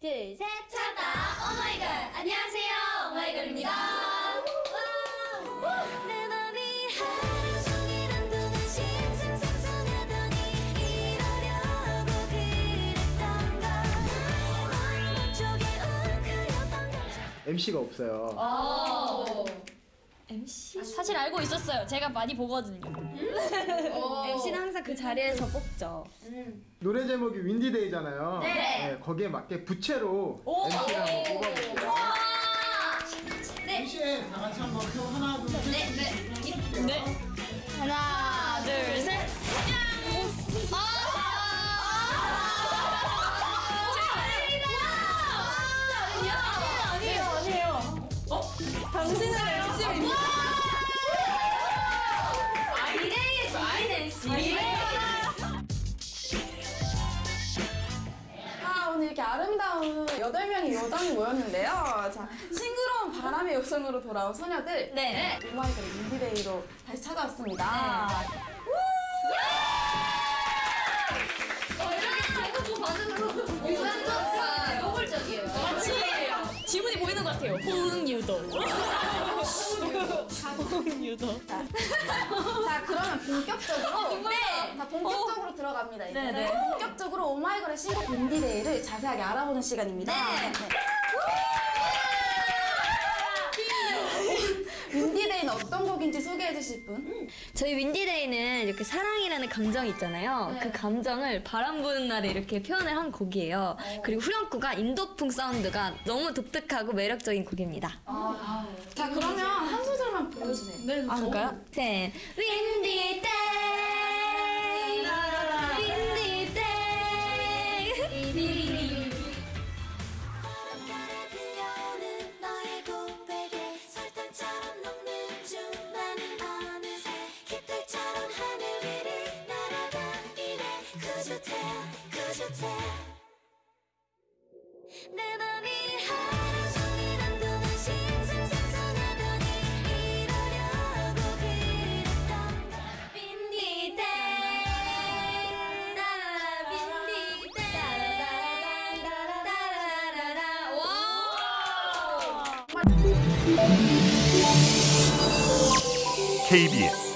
둘, 셋. 찾다. 오마이걸. 안녕하세요. 오마이걸입니다. 내 맘이 하루 종일 한동안 싱숭생숭하더니 이러려고 그랬던가 너의 쪽에 웅크렸던 감정 MC가 없어요. MC? 사실 알고 있었어요. 제가 많이 보거든요. MC는 항상 그 자리에서 뽑죠. 노래 제목이 윈디데이잖아요. 네. 거기에 맞게 부채로 MC를 한번 뽑아볼게요. 네. MC 다 같이 한번 표 아름다운 8명의 요정이 모였는데요. 자, 싱그러운 바람의 요정으로 돌아온 소녀들. 네. 오마이걸의 Windy Day로 다시 찾아왔습니다. 어, 이렇게 제가 뭐 반응으로 유관적과 노골적이에요. 마치 지문이 보이는 것 같아요. 호응 유도. 호응유도. 자, 그러면 본격적으로. 네. 자, 본격적으로 들어갑니다. 이제. 네, 네. 본격적으로 오마이걸의 신곡 Windy Day를 자세하게 알아보는 시간입니다. 네. Windy Day는 어떤 곡인지 소개해 주실 분? 저희 Windy Day는 이렇게 사랑이라는 감정이 있잖아요. 네. 그 감정을 바람 부는 날에 이렇게 표현을 한 곡이에요. 그리고 후렴구가 인도풍 사운드가 너무 독특하고 매력적인 곡입니다. 자, 그러면 한 소절만 보여주세요. 네, 아, 그럴까요? 셋. Windy day! Windy day! 바람결에 들 KBS